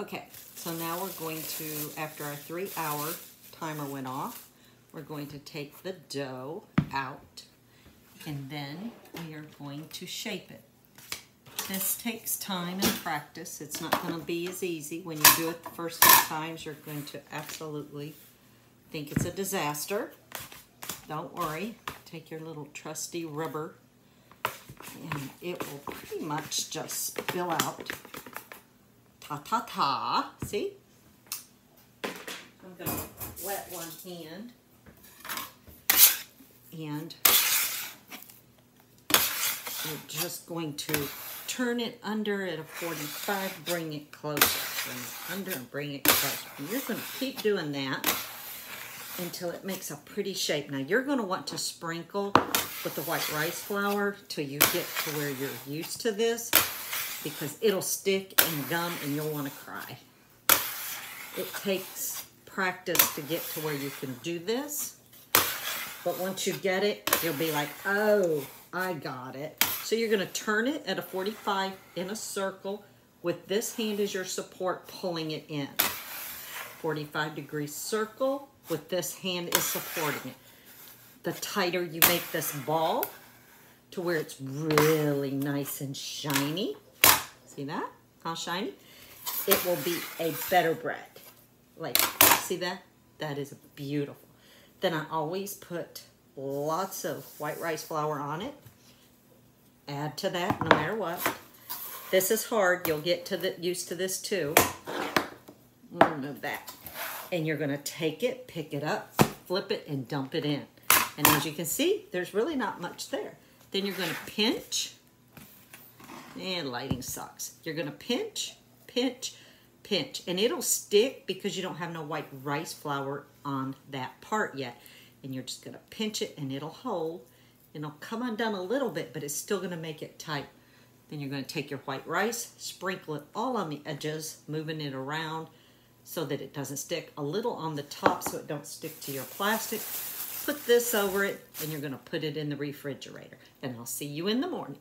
Okay, so now we're going to, after our three hour timer went off, we're going to take the dough out and then we are going to shape it. This takes time and practice. It's not going to be as easy. When you do it the first few times, you're going to absolutely think it's a disaster. Don't worry. Take your little trusty rubber and it will pretty much just spill out ta-ta-ta. See? I'm going to wet one hand. And we're just going to turn it under at a 45, bring it closer. Bring it under and bring it closer. And you're going to keep doing that until it makes a pretty shape. Now you're going to want to sprinkle with the white rice flour till you get to where you're used to this because it'll stick and gum and you'll want to cry. It takes practice to get to where you can do this. But once you get it, you'll be like, oh, I got it. So you're gonna turn it at a 45 in a circle with this hand as your support, pulling it in. 45 degree circle with this hand is supporting it. The tighter you make this ball to where it's really nice and shiny, See that? How shiny? It will be a better bread. Like, see that? That is beautiful. Then I always put lots of white rice flour on it. Add to that no matter what. This is hard. You'll get to the used to this too. Remove that. And you're going to take it, pick it up, flip it, and dump it in. And as you can see, there's really not much there. Then you're going to pinch and lighting sucks. You're gonna pinch, pinch, pinch, and it'll stick because you don't have no white rice flour on that part yet. And you're just gonna pinch it and it'll hold. It'll come undone a little bit, but it's still gonna make it tight. Then you're gonna take your white rice, sprinkle it all on the edges, moving it around so that it doesn't stick. A little on the top so it don't stick to your plastic. Put this over it and you're gonna put it in the refrigerator. And I'll see you in the morning.